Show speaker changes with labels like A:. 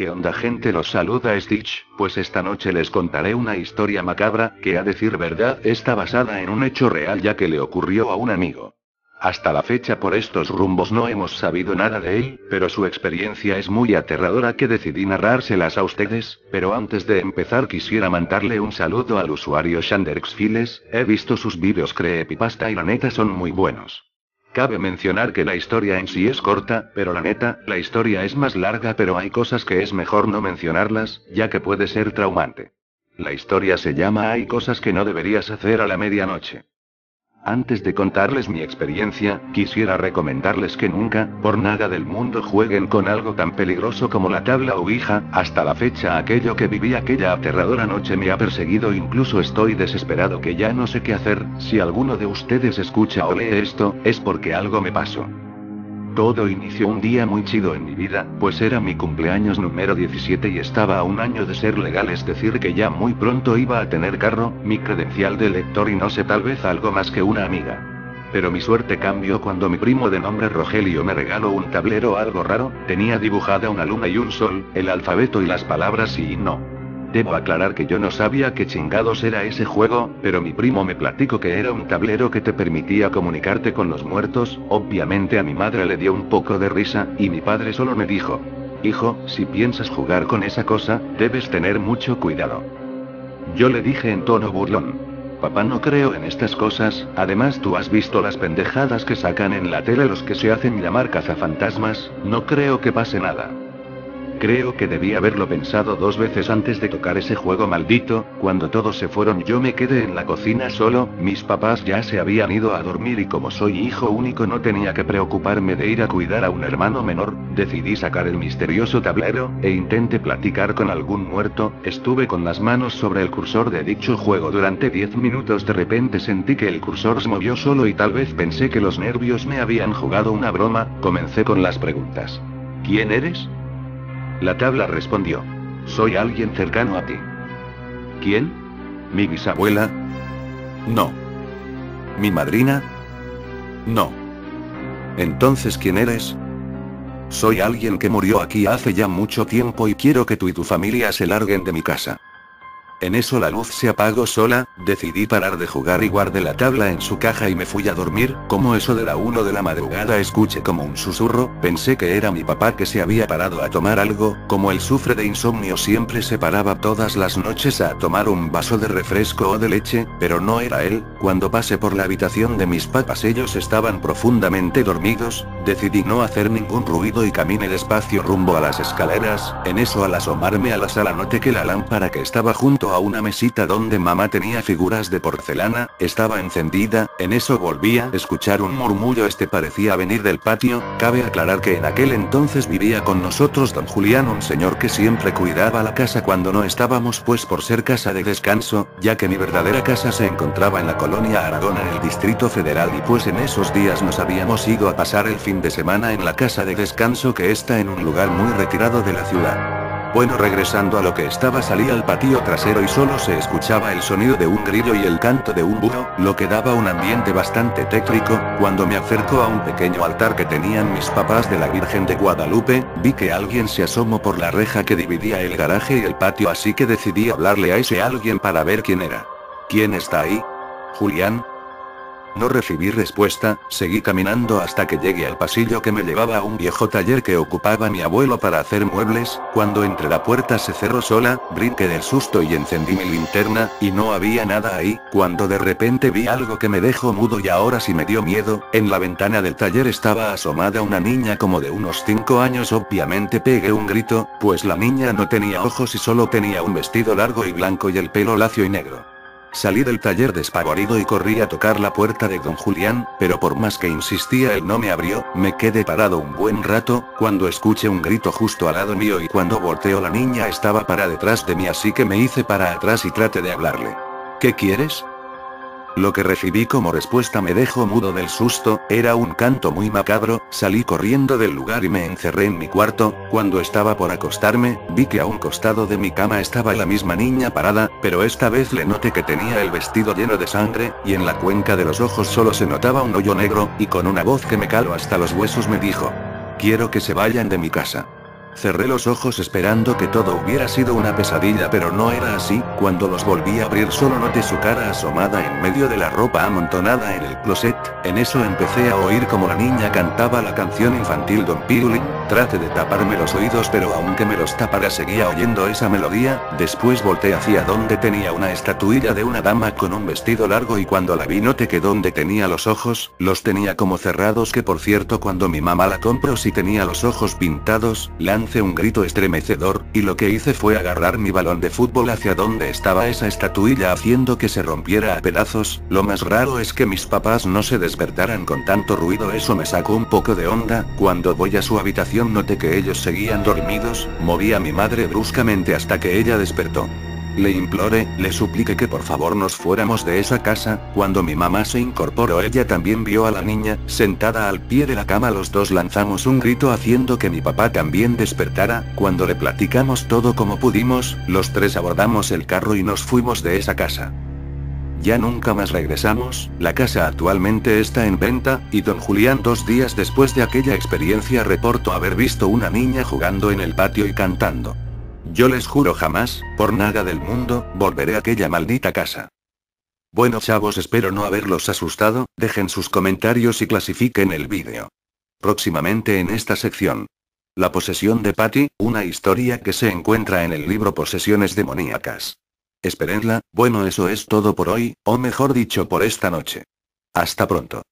A: ¿Qué onda gente? Los saluda Stitch, pues esta noche les contaré una historia macabra, que a decir verdad está basada en un hecho real ya que le ocurrió a un amigo. Hasta la fecha por estos rumbos no hemos sabido nada de él, pero su experiencia es muy aterradora que decidí narrárselas a ustedes, pero antes de empezar quisiera mandarle un saludo al usuario Shanderxfiles, he visto sus vídeos creepypasta y la neta son muy buenos. Cabe mencionar que la historia en sí es corta, pero la neta, la historia es más larga pero hay cosas que es mejor no mencionarlas, ya que puede ser traumante. La historia se llama Hay cosas que no deberías hacer a la medianoche. Antes de contarles mi experiencia, quisiera recomendarles que nunca, por nada del mundo jueguen con algo tan peligroso como la tabla Ouija, hasta la fecha aquello que viví aquella aterradora noche me ha perseguido. Incluso estoy desesperado que ya no sé qué hacer, si alguno de ustedes escucha o lee esto, es porque algo me pasó. Todo inició un día muy chido en mi vida, pues era mi cumpleaños número 17 y estaba a un año de ser legal, es decir, que ya muy pronto iba a tener carro, mi credencial de lector y no sé, tal vez algo más que una amiga. Pero mi suerte cambió cuando mi primo de nombre Rogelio me regaló un tablero algo raro, tenía dibujada una luna y un sol, el alfabeto y las palabras y no. Debo aclarar que yo no sabía qué chingados era ese juego, pero mi primo me platicó que era un tablero que te permitía comunicarte con los muertos, obviamente a mi madre le dio un poco de risa, y mi padre solo me dijo, Hijo, si piensas jugar con esa cosa, debes tener mucho cuidado. Yo le dije en tono burlón. Papá no creo en estas cosas, además tú has visto las pendejadas que sacan en la tele los que se hacen llamar cazafantasmas, no creo que pase nada. Creo que debí haberlo pensado dos veces antes de tocar ese juego maldito, cuando todos se fueron yo me quedé en la cocina solo, mis papás ya se habían ido a dormir y como soy hijo único no tenía que preocuparme de ir a cuidar a un hermano menor, decidí sacar el misterioso tablero, e intenté platicar con algún muerto, estuve con las manos sobre el cursor de dicho juego durante 10 minutos. De repente sentí que el cursor se movió solo y tal vez pensé que los nervios me habían jugado una broma, comencé con las preguntas. ¿Quién eres? La tabla respondió. Soy alguien cercano a ti. ¿Quién? ¿Mi bisabuela? No. ¿Mi madrina? No. Entonces, ¿quién eres? Soy alguien que murió aquí hace ya mucho tiempo y quiero que tú y tu familia se larguen de mi casa. En eso la luz se apagó sola, decidí parar de jugar y guardé la tabla en su caja y me fui a dormir, como eso de la 1 de la madrugada escuché como un susurro, pensé que era mi papá que se había parado a tomar algo, como él sufre de insomnio siempre se paraba todas las noches a tomar un vaso de refresco o de leche, pero no era él, cuando pasé por la habitación de mis papás ellos estaban profundamente dormidos, decidí no hacer ningún ruido y caminé despacio rumbo a las escaleras, en eso al asomarme a la sala noté que la lámpara que estaba junto a una mesita donde mamá tenía figuras de porcelana, estaba encendida, en eso volví a escuchar un murmullo este parecía venir del patio, cabe aclarar que en aquel entonces vivía con nosotros don Julián un señor que siempre cuidaba la casa cuando no estábamos pues por ser casa de descanso, ya que mi verdadera casa se encontraba en la colonia Aragón en el Distrito Federal y pues en esos días nos habíamos ido a pasar el fin de semana en la casa de descanso que está en un lugar muy retirado de la ciudad. Bueno regresando a lo que estaba salí al patio trasero y solo se escuchaba el sonido de un grillo y el canto de un búho, lo que daba un ambiente bastante tétrico, cuando me acerco a un pequeño altar que tenían mis papás de la Virgen de Guadalupe, vi que alguien se asomó por la reja que dividía el garaje y el patio así que decidí hablarle a ese alguien para ver quién era. ¿Quién está ahí? Julián, no recibí respuesta, seguí caminando hasta que llegué al pasillo que me llevaba a un viejo taller que ocupaba mi abuelo para hacer muebles, cuando entre la puerta se cerró sola, brinqué del susto y encendí mi linterna, y no había nada ahí, cuando de repente vi algo que me dejó mudo y ahora sí me dio miedo, en la ventana del taller estaba asomada una niña como de unos 5 años obviamente pegué un grito, pues la niña no tenía ojos y solo tenía un vestido largo y blanco y el pelo lacio y negro. Salí del taller despavorido y corrí a tocar la puerta de don Julián, pero por más que insistía él no me abrió, me quedé parado un buen rato, cuando escuché un grito justo al lado mío y cuando volteo la niña estaba para detrás de mí así que me hice para atrás y traté de hablarle. ¿Qué quieres? Lo que recibí como respuesta me dejó mudo del susto, era un canto muy macabro, salí corriendo del lugar y me encerré en mi cuarto, cuando estaba por acostarme, vi que a un costado de mi cama estaba la misma niña parada, pero esta vez le noté que tenía el vestido lleno de sangre, y en la cuenca de los ojos solo se notaba un hoyo negro, y con una voz que me caló hasta los huesos me dijo. Quiero que se vayan de mi casa. Cerré los ojos esperando que todo hubiera sido una pesadilla pero no era así, cuando los volví a abrir solo noté su cara asomada en medio de la ropa amontonada en el closet, en eso empecé a oír como la niña cantaba la canción infantil Don Pirulín, trate de taparme los oídos pero aunque me los tapara seguía oyendo esa melodía, después volteé hacia donde tenía una estatuilla de una dama con un vestido largo y cuando la vi noté que donde tenía los ojos, los tenía como cerrados que por cierto cuando mi mamá la compró si tenía los ojos pintados, lancé un grito estremecedor, y lo que hice fue agarrar mi balón de fútbol hacia donde estaba esa estatuilla haciendo que se rompiera a pedazos, lo más raro es que mis papás no se despertaran con tanto ruido eso me sacó un poco de onda, cuando voy a su habitación noté que ellos seguían dormidos, moví a mi madre bruscamente hasta que ella despertó. Le imploré, le supliqué que por favor nos fuéramos de esa casa, cuando mi mamá se incorporó ella también vio a la niña, sentada al pie de la cama los dos lanzamos un grito haciendo que mi papá también despertara, cuando le platicamos todo como pudimos, los tres abordamos el carro y nos fuimos de esa casa. Ya nunca más regresamos, la casa actualmente está en venta, y don Julián dos días después de aquella experiencia reportó haber visto una niña jugando en el patio y cantando. Yo les juro jamás, por nada del mundo, volveré a aquella maldita casa. Bueno chavos espero no haberlos asustado, dejen sus comentarios y clasifiquen el vídeo. Próximamente en esta sección. La posesión de Patty, una historia que se encuentra en el libro Posesiones demoníacas. Esperenla, bueno eso es todo por hoy, o mejor dicho por esta noche. Hasta pronto.